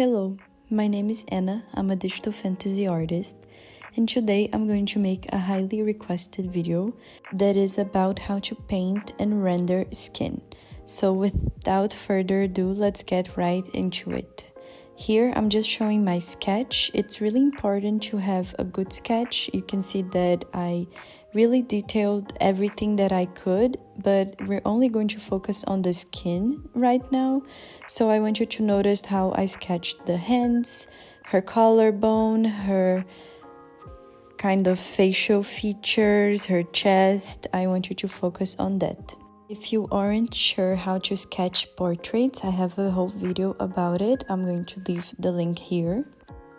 Hello, my name is Anna. I'm a digital fantasy artist, and today I'm going to make a highly requested video that is about how to paint and render skin. So, without further ado, let's get right into it. Here I'm just showing my sketch. It's really important to have a good sketch. You can see that I really detailed everything that I could, but we're only going to focus on the skin right now. So I want you to notice how I sketched the hands, her collarbone, her kind of facial features, her chest. I want you to focus on that. If you aren't sure how to sketch portraits, I have a whole video about it. I'm going to leave the link here.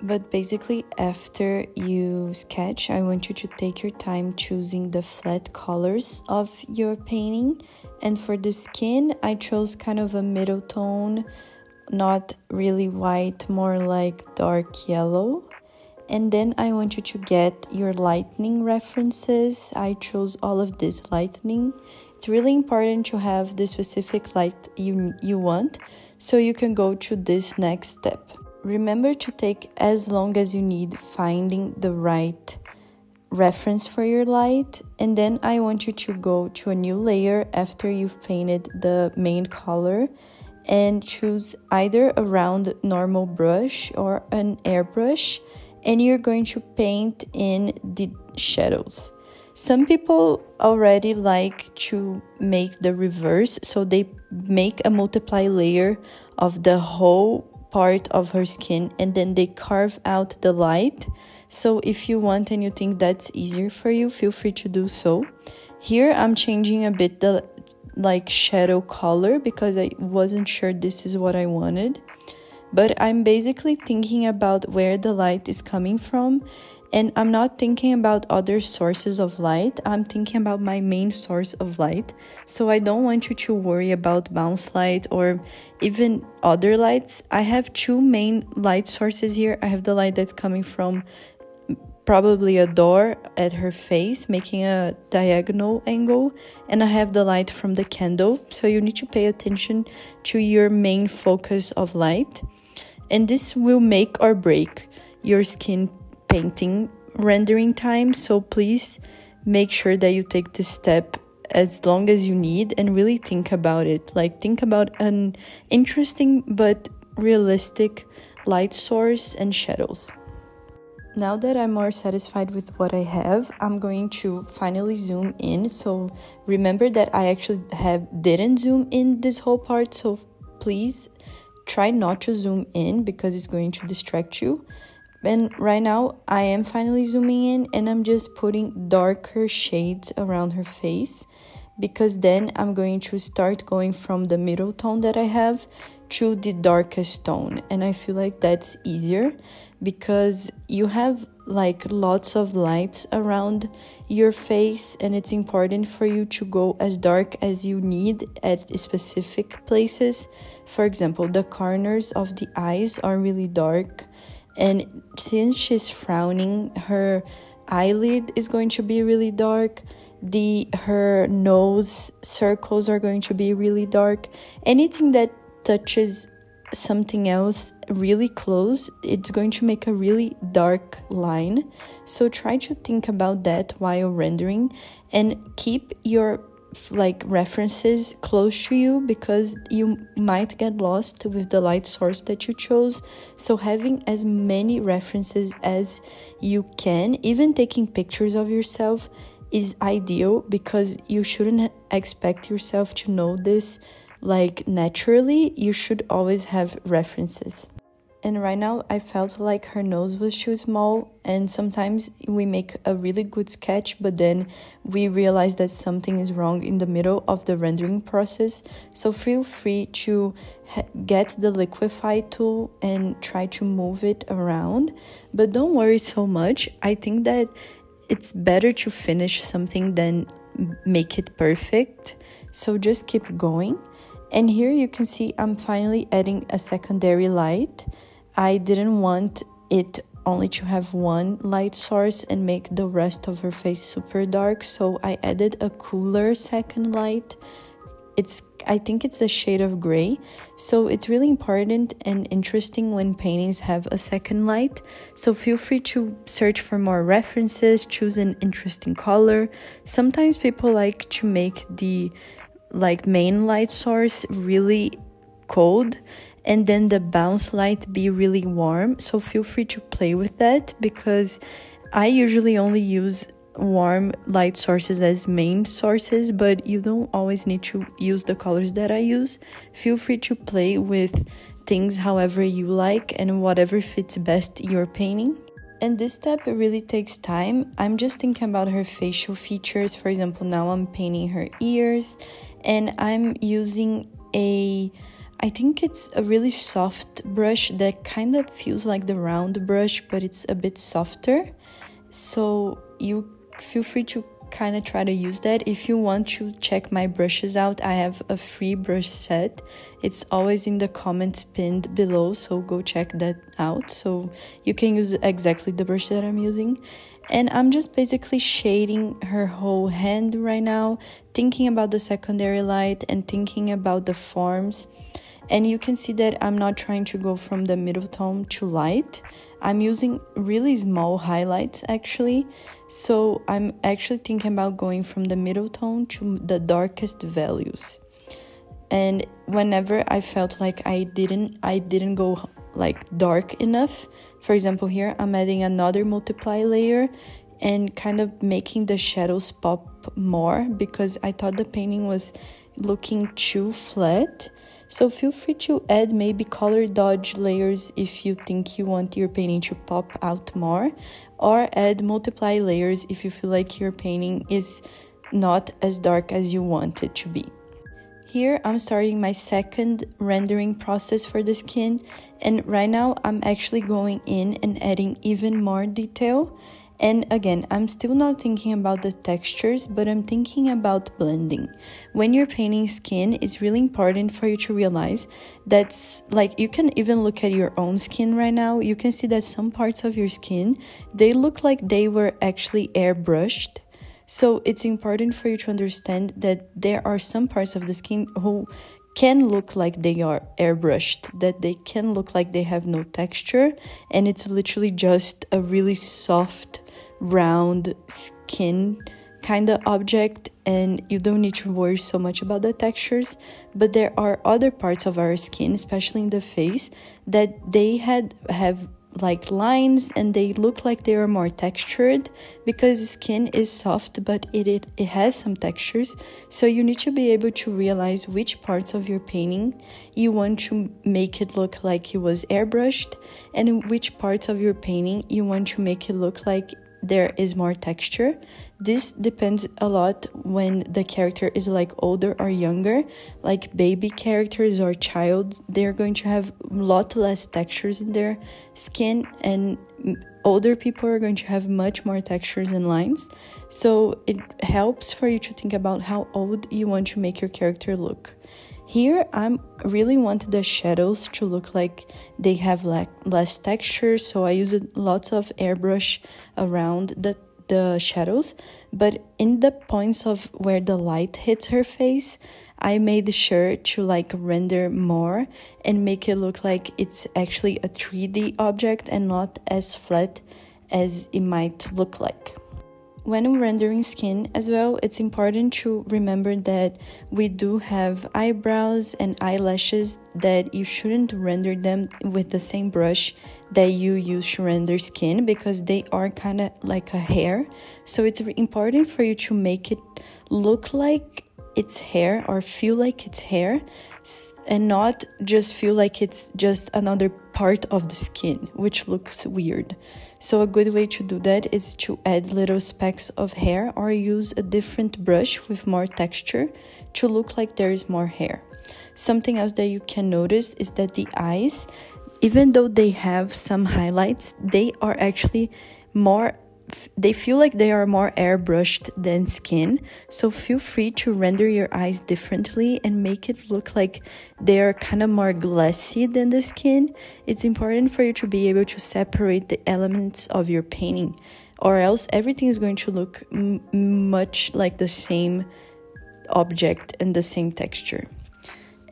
But basically, after you sketch, I want you to take your time choosing the flat colors of your painting. And for the skin, I chose kind of a middle tone, not really white, more like dark yellow and then I want you to get your lightning references. I chose all of this lightning. It's really important to have the specific light you, you want so you can go to this next step. Remember to take as long as you need finding the right reference for your light and then I want you to go to a new layer after you've painted the main color and choose either a round normal brush or an airbrush and you're going to paint in the shadows. Some people already like to make the reverse, so they make a multiply layer of the whole part of her skin and then they carve out the light. So if you want and you think that's easier for you, feel free to do so. Here I'm changing a bit the like shadow color because I wasn't sure this is what I wanted but I'm basically thinking about where the light is coming from and I'm not thinking about other sources of light. I'm thinking about my main source of light. So I don't want you to worry about bounce light or even other lights. I have two main light sources here. I have the light that's coming from probably a door at her face, making a diagonal angle, and I have the light from the candle. So you need to pay attention to your main focus of light and this will make or break your skin painting rendering time. So please make sure that you take this step as long as you need and really think about it. Like, think about an interesting but realistic light source and shadows. Now that I'm more satisfied with what I have, I'm going to finally zoom in. So remember that I actually have didn't zoom in this whole part. So please try not to zoom in because it's going to distract you. And right now, I am finally zooming in and I'm just putting darker shades around her face because then I'm going to start going from the middle tone that I have to the darkest tone. And I feel like that's easier because you have like lots of lights around your face and it's important for you to go as dark as you need at specific places for example the corners of the eyes are really dark and since she's frowning her eyelid is going to be really dark the her nose circles are going to be really dark anything that touches something else really close, it's going to make a really dark line. So try to think about that while rendering and keep your like references close to you because you might get lost with the light source that you chose. So having as many references as you can, even taking pictures of yourself is ideal because you shouldn't expect yourself to know this like naturally, you should always have references. And right now, I felt like her nose was too small, and sometimes we make a really good sketch, but then we realize that something is wrong in the middle of the rendering process. So feel free to get the liquify tool and try to move it around, but don't worry so much. I think that it's better to finish something than make it perfect. So just keep going. And here you can see I'm finally adding a secondary light. I didn't want it only to have one light source and make the rest of her face super dark, so I added a cooler second light it's I think it's a shade of gray. So it's really important and interesting when paintings have a second light. So feel free to search for more references, choose an interesting color. Sometimes people like to make the like main light source really cold and then the bounce light be really warm. So feel free to play with that because I usually only use warm light sources as main sources, but you don't always need to use the colors that I use. Feel free to play with things however you like and whatever fits best your painting. And this step really takes time. I'm just thinking about her facial features. For example, now I'm painting her ears and I'm using a I think it's a really soft brush that kind of feels like the round brush, but it's a bit softer. So you feel free to kind of try to use that. If you want to check my brushes out, I have a free brush set. It's always in the comments pinned below, so go check that out. So you can use exactly the brush that I'm using. And I'm just basically shading her whole hand right now, thinking about the secondary light and thinking about the forms and you can see that I'm not trying to go from the middle tone to light. I'm using really small highlights actually. So I'm actually thinking about going from the middle tone to the darkest values. And whenever I felt like I didn't I didn't go like dark enough for example here I'm adding another multiply layer and kind of making the shadows pop more because I thought the painting was looking too flat so feel free to add maybe color dodge layers if you think you want your painting to pop out more or add multiply layers if you feel like your painting is not as dark as you want it to be. Here I'm starting my second rendering process for the skin and right now I'm actually going in and adding even more detail and again, I'm still not thinking about the textures, but I'm thinking about blending. When you're painting skin, it's really important for you to realize that's like you can even look at your own skin right now. You can see that some parts of your skin, they look like they were actually airbrushed. So it's important for you to understand that there are some parts of the skin who can look like they are airbrushed, that they can look like they have no texture, and it's literally just a really soft round skin kind of object and you don't need to worry so much about the textures but there are other parts of our skin especially in the face that they had have like lines and they look like they are more textured because skin is soft but it, it it has some textures so you need to be able to realize which parts of your painting you want to make it look like it was airbrushed and which parts of your painting you want to make it look like there is more texture. This depends a lot when the character is like older or younger, like baby characters or child, they're going to have a lot less textures in their skin, and older people are going to have much more textures and lines. So it helps for you to think about how old you want to make your character look. Here, I really wanted the shadows to look like they have like less texture, so I used lots of airbrush around the the shadows. But in the points of where the light hits her face, I made sure to like render more and make it look like it's actually a 3D object and not as flat as it might look like when rendering skin as well, it's important to remember that we do have eyebrows and eyelashes that you shouldn't render them with the same brush that you use to render skin because they are kind of like a hair. So it's important for you to make it look like it's hair or feel like it's hair and not just feel like it's just another part of the skin, which looks weird. So, a good way to do that is to add little specks of hair or use a different brush with more texture to look like there is more hair. Something else that you can notice is that the eyes, even though they have some highlights, they are actually more they feel like they are more airbrushed than skin, so feel free to render your eyes differently and make it look like they are kind of more glassy than the skin. It's important for you to be able to separate the elements of your painting, or else everything is going to look much like the same object and the same texture.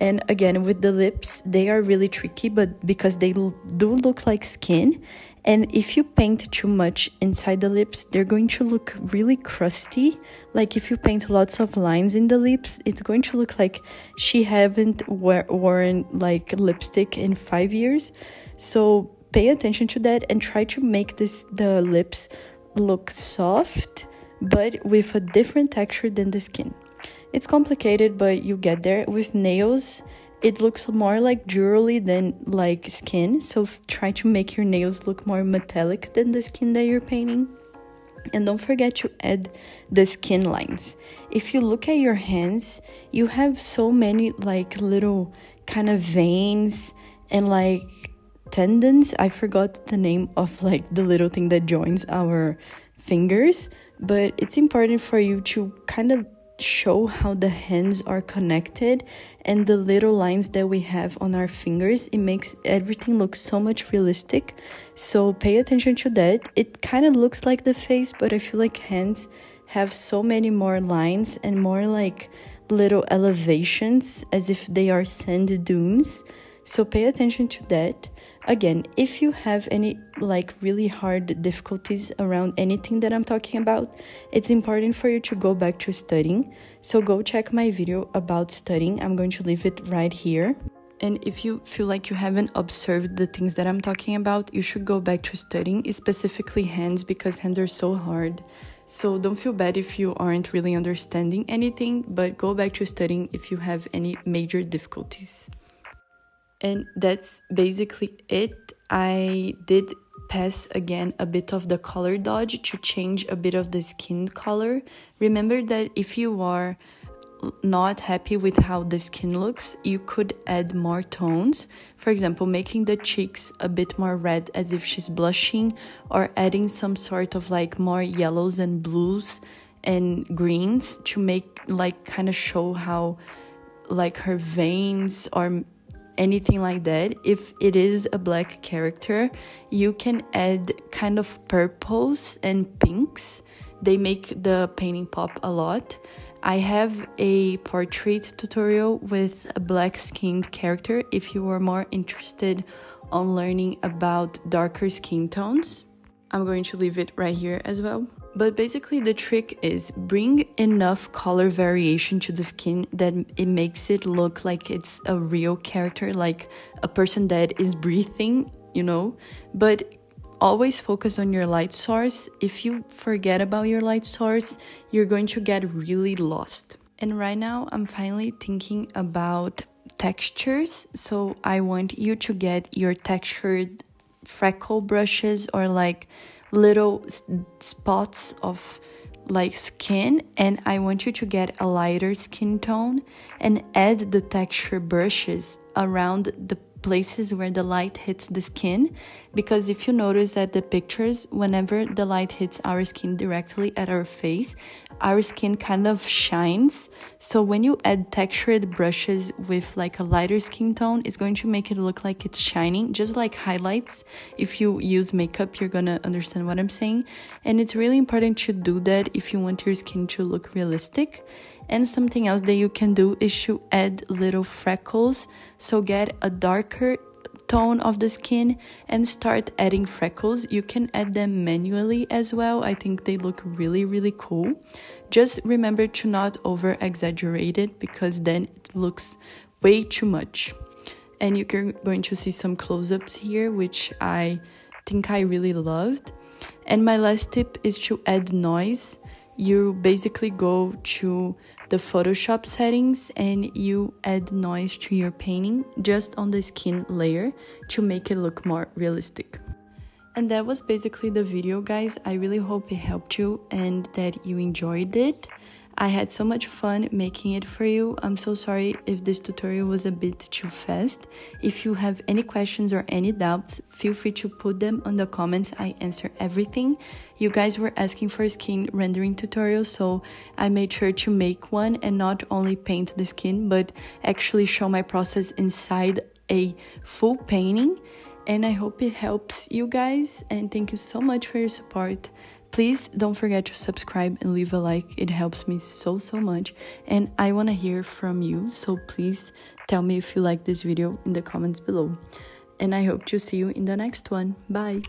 And again, with the lips, they are really tricky, but because they do look like skin, and if you paint too much inside the lips, they're going to look really crusty. Like if you paint lots of lines in the lips, it's going to look like she haven't worn like lipstick in five years. So pay attention to that and try to make this the lips look soft, but with a different texture than the skin. It's complicated, but you get there. With nails, it looks more like jewelry than like skin. So try to make your nails look more metallic than the skin that you're painting. And don't forget to add the skin lines. If you look at your hands, you have so many like little kind of veins and like tendons. I forgot the name of like the little thing that joins our fingers, but it's important for you to kind of show how the hands are connected and the little lines that we have on our fingers. It makes everything look so much realistic. So pay attention to that. It kind of looks like the face but i feel like hands have so many more lines and more like little elevations as if they are sand dunes. So pay attention to that Again, if you have any like really hard difficulties around anything that I'm talking about, it's important for you to go back to studying. So go check my video about studying. I'm going to leave it right here. And if you feel like you haven't observed the things that I'm talking about, you should go back to studying, specifically hands, because hands are so hard. So don't feel bad if you aren't really understanding anything, but go back to studying if you have any major difficulties and that's basically it. I did pass again a bit of the color dodge to change a bit of the skin color. Remember that if you are not happy with how the skin looks you could add more tones. For example making the cheeks a bit more red as if she's blushing or adding some sort of like more yellows and blues and greens to make like kind of show how like her veins or anything like that, if it is a black character, you can add kind of purples and pinks. They make the painting pop a lot. I have a portrait tutorial with a black skinned character if you are more interested on learning about darker skin tones. I'm going to leave it right here as well. But basically the trick is bring enough color variation to the skin that it makes it look like it's a real character, like a person that is breathing, you know? But always focus on your light source. If you forget about your light source, you're going to get really lost. And right now I'm finally thinking about textures. So I want you to get your textured freckle brushes or like little spots of like skin and I want you to get a lighter skin tone and add the texture brushes around the places where the light hits the skin because if you notice at the pictures whenever the light hits our skin directly at our face our skin kind of shines. So when you add textured brushes with like a lighter skin tone it's going to make it look like it's shining just like highlights. If you use makeup you're gonna understand what i'm saying. And it's really important to do that if you want your skin to look realistic and something else that you can do is to add little freckles. So get a darker tone of the skin and start adding freckles. You can add them manually as well. I think they look really, really cool. Just remember to not over exaggerate it because then it looks way too much. And you're going to see some close ups here, which I think I really loved. And my last tip is to add noise. You basically go to the Photoshop settings and you add noise to your painting just on the skin layer to make it look more realistic. And that was basically the video guys. I really hope it helped you and that you enjoyed it. I had so much fun making it for you. I'm so sorry if this tutorial was a bit too fast. If you have any questions or any doubts, feel free to put them on the comments. I answer everything. You guys were asking for a skin rendering tutorial, so I made sure to make one and not only paint the skin, but actually show my process inside a full painting. And I hope it helps you guys. And thank you so much for your support. Please don't forget to subscribe and leave a like. It helps me so, so much. And I want to hear from you. So please tell me if you like this video in the comments below. And I hope to see you in the next one. Bye.